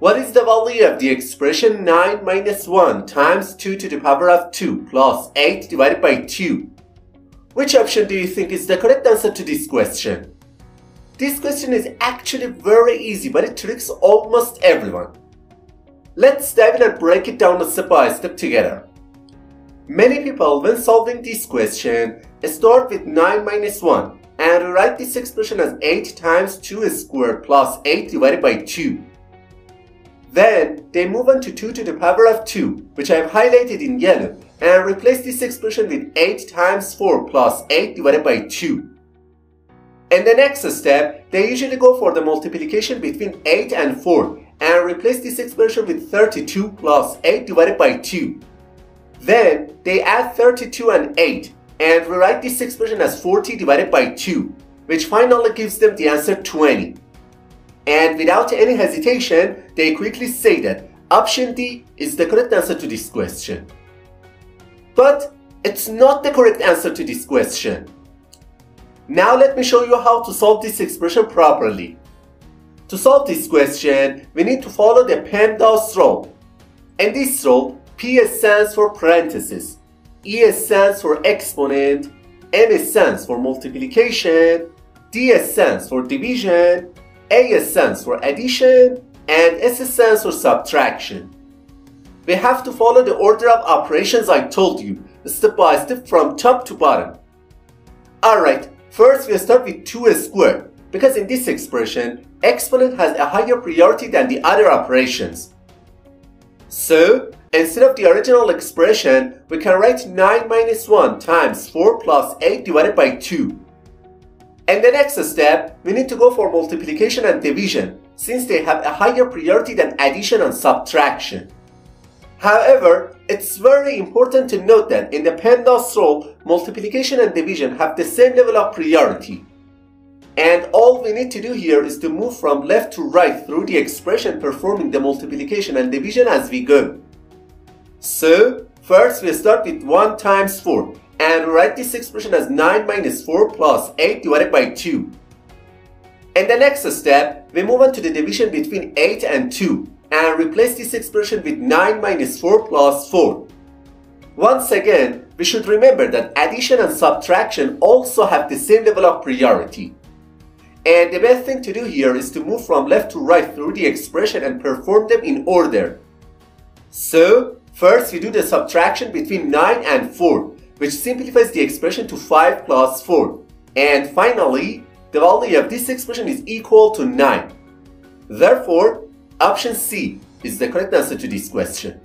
What is the value of the expression 9 minus 1 times 2 to the power of 2 plus 8 divided by 2? Which option do you think is the correct answer to this question? This question is actually very easy but it tricks almost everyone. Let's dive in and break it down step by step together. Many people when solving this question start with 9 minus 1 and rewrite this expression as 8 times 2 squared plus 8 divided by 2. Then they move on to 2 to the power of 2, which I have highlighted in yellow, and replace this expression with 8 times 4 plus 8 divided by 2. In the next step, they usually go for the multiplication between 8 and 4 and replace this expression with 32 plus 8 divided by 2. Then they add 32 and 8 and rewrite this expression as 40 divided by 2, which finally gives them the answer 20. And without any hesitation, they quickly say that option D is the correct answer to this question. But it's not the correct answer to this question. Now let me show you how to solve this expression properly. To solve this question, we need to follow the PEMDAS rule. In this rule, P stands for parentheses, E stands for exponent, M stands for multiplication, D stands for division, a stands for addition and S stands for subtraction. We have to follow the order of operations I told you, step by step from top to bottom. Alright, first we start with 2 squared, because in this expression, exponent has a higher priority than the other operations. So, instead of the original expression, we can write 9 minus 1 times 4 plus 8 divided by 2. And the next step, we need to go for multiplication and division, since they have a higher priority than addition and subtraction. However, it's very important to note that in the PEMDAS rule, multiplication and division have the same level of priority. And all we need to do here is to move from left to right through the expression performing the multiplication and division as we go. So, first we start with 1 times 4 and write this expression as 9 minus 4 plus 8 divided by 2. In the next step, we move on to the division between 8 and 2 and replace this expression with 9 minus 4 plus 4. Once again, we should remember that addition and subtraction also have the same level of priority. And the best thing to do here is to move from left to right through the expression and perform them in order. So, first we do the subtraction between 9 and 4 which simplifies the expression to 5 plus 4. And finally, the value of this expression is equal to 9. Therefore, option C is the correct answer to this question.